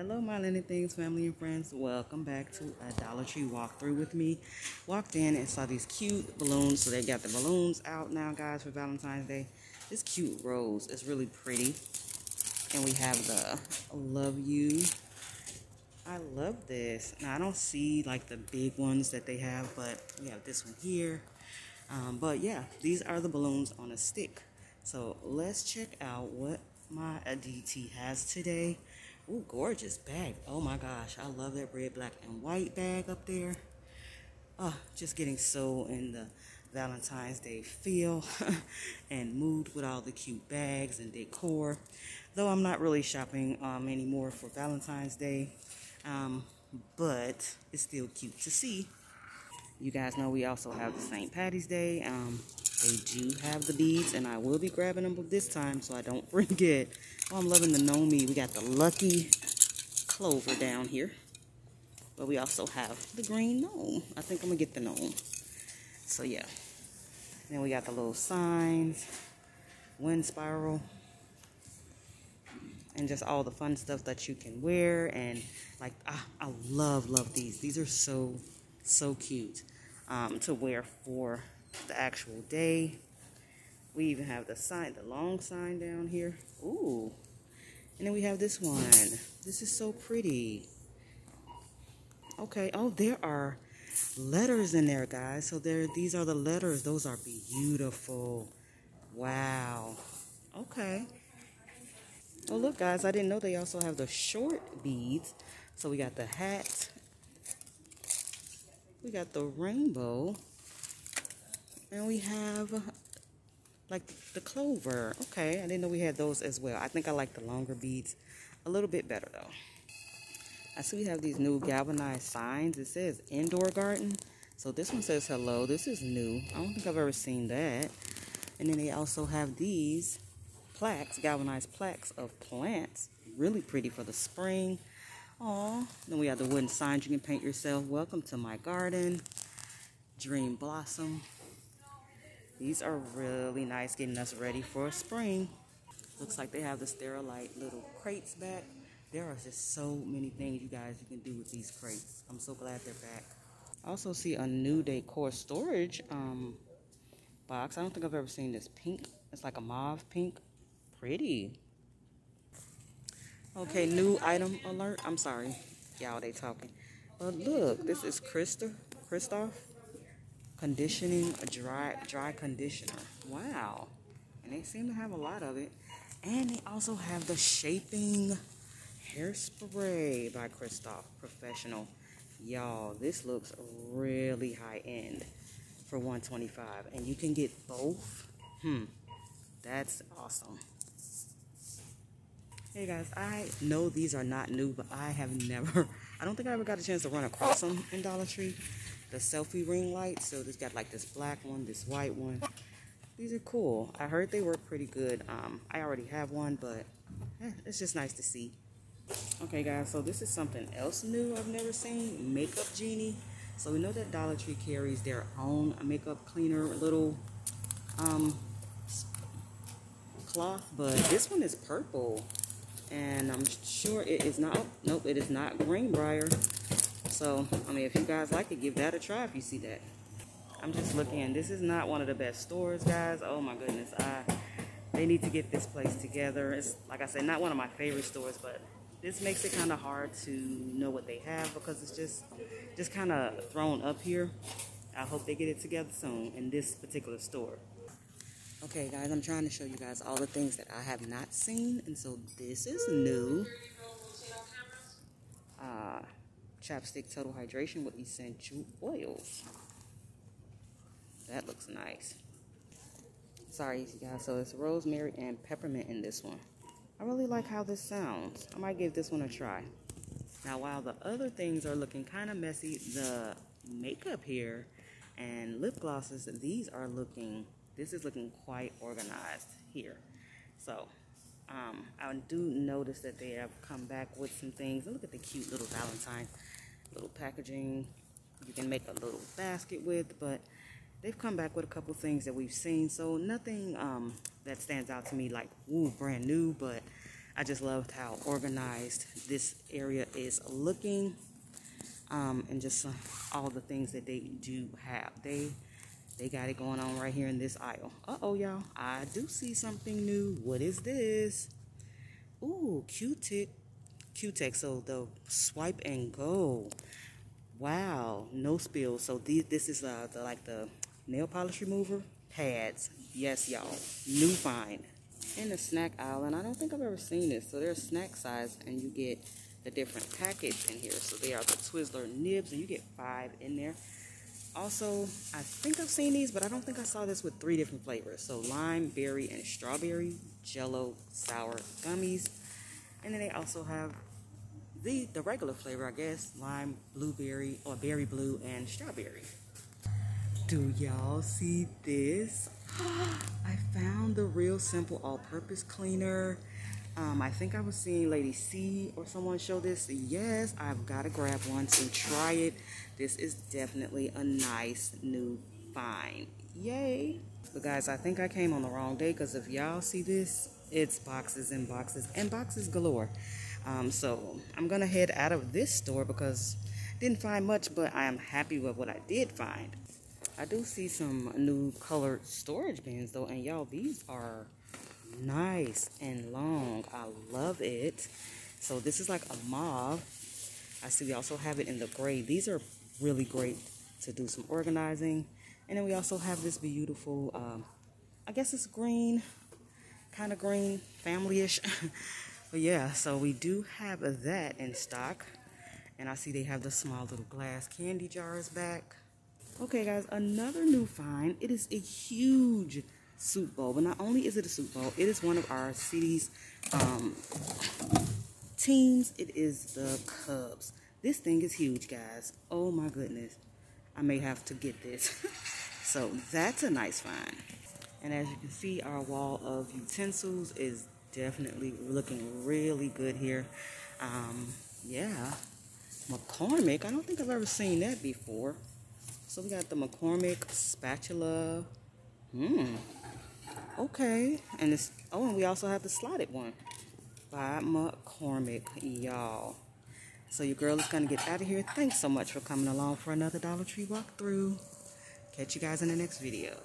Hello, my Lynn N Things family and friends. Welcome back to a Dollar Tree walkthrough with me. Walked in and saw these cute balloons. So they got the balloons out now, guys, for Valentine's Day. This cute rose is really pretty. And we have the Love You. I love this. Now, I don't see like the big ones that they have, but we have this one here. Um, but yeah, these are the balloons on a stick. So let's check out what my DT has today. Ooh, gorgeous bag. Oh my gosh, I love that red, black, and white bag up there. Oh, just getting so in the Valentine's Day feel and mood with all the cute bags and decor. Though I'm not really shopping um, anymore for Valentine's Day, um, but it's still cute to see. You guys know we also have the St. Patty's Day. Um, they do have the beads, and I will be grabbing them this time so I don't forget. Oh, I'm loving the Nomi. We got the Lucky Clover down here. But we also have the green gnome. I think I'm going to get the gnome. So, yeah. Then we got the little signs, wind spiral, and just all the fun stuff that you can wear. And, like, ah, I love, love these. These are so, so cute um, to wear for the actual day. We even have the sign, the long sign down here. Ooh. And then we have this one. This is so pretty. Okay. Oh, there are letters in there, guys. So there, these are the letters. Those are beautiful. Wow. Okay. Oh, look, guys. I didn't know they also have the short beads. So we got the hat. We got the rainbow. And we have uh, like the clover. Okay, I didn't know we had those as well. I think I like the longer beads a little bit better though. I see we have these new galvanized signs. It says indoor garden. So this one says hello. This is new. I don't think I've ever seen that. And then they also have these plaques, galvanized plaques of plants. Really pretty for the spring. Aw. Then we have the wooden signs you can paint yourself. Welcome to my garden. Dream Blossom. These are really nice, getting us ready for spring. Looks like they have the Sterilite little crates back. There are just so many things you guys you can do with these crates. I'm so glad they're back. I also see a new decor storage um, box. I don't think I've ever seen this pink. It's like a mauve pink. Pretty. Okay, new item alert. I'm sorry. Y'all, they talking. But look, this is Krista, Christoph conditioning a dry dry conditioner. Wow. And they seem to have a lot of it. And they also have the shaping hairspray by Christoph Professional. Y'all this looks really high end for 125 and you can get both. Hmm. That's awesome hey guys I know these are not new but I have never I don't think I ever got a chance to run across them in Dollar Tree the selfie ring lights. So this got like this black one, this white one. These are cool. I heard they work pretty good. Um, I already have one, but eh, it's just nice to see. Okay, guys, so this is something else new I've never seen. Makeup Genie. So we know that Dollar Tree carries their own makeup cleaner little um, cloth, but this one is purple. And I'm sure it is not, nope, it is not Greenbrier. So, I mean, if you guys like it, give that a try if you see that. I'm just looking. This is not one of the best stores, guys. Oh, my goodness. I, they need to get this place together. It's, like I said, not one of my favorite stores, but this makes it kind of hard to know what they have because it's just, just kind of thrown up here. I hope they get it together soon in this particular store. Okay, guys, I'm trying to show you guys all the things that I have not seen. And so this is new. Uh, chapstick total hydration with essential oils. That looks nice. Sorry, you guys. So it's rosemary and peppermint in this one. I really like how this sounds. I might give this one a try. Now, while the other things are looking kind of messy, the makeup here and lip glosses, these are looking, this is looking quite organized here. So, um, I do notice that they have come back with some things. And look at the cute little Valentine little packaging you can make a little basket with, but they've come back with a couple things that we've seen. So nothing um, that stands out to me like, ooh, brand new, but I just loved how organized this area is looking. Um, and just all the things that they do have. They they got it going on right here in this aisle. Uh-oh, y'all. I do see something new. What is this? Ooh, Cutex. Cutex. So the swipe and go. Wow. No spill. So this is uh, the, like the nail polish remover pads. Yes, y'all. New find. In the snack aisle. And I don't think I've ever seen this. So they're snack size and you get the different package in here. So they are the Twizzler nibs, and you get five in there. Also, I think I've seen these, but I don't think I saw this with three different flavors. So lime, berry, and strawberry, jello, sour gummies. And then they also have the, the regular flavor, I guess, lime, blueberry, or berry blue, and strawberry. Do y'all see this? I found the Real Simple All-Purpose Cleaner. Um, I think I was seeing Lady C or someone show this. Yes, I've got to grab one to try it. This is definitely a nice new find. Yay. But guys, I think I came on the wrong day because if y'all see this, it's boxes and boxes and boxes galore. Um, so I'm going to head out of this store because didn't find much, but I am happy with what I did find. I do see some new colored storage bins though, and y'all, these are nice and long. I love it. So this is like a mauve. I see we also have it in the gray. These are really great to do some organizing. And then we also have this beautiful, um, I guess it's green, kind of green, family-ish. but yeah, so we do have that in stock. And I see they have the small little glass candy jars back. Okay, guys, another new find. It is a huge soup bowl. But not only is it a soup bowl, it is one of our city's um, teams. It is the Cubs. This thing is huge, guys. Oh my goodness. I may have to get this. so that's a nice find. And as you can see, our wall of utensils is definitely looking really good here. Um, yeah. McCormick. I don't think I've ever seen that before. So we got the McCormick spatula. Hmm. Okay. And it's, oh, and we also have the slotted one by McCormick, y'all. So your girl is going to get out of here. Thanks so much for coming along for another Dollar Tree walkthrough. Catch you guys in the next video.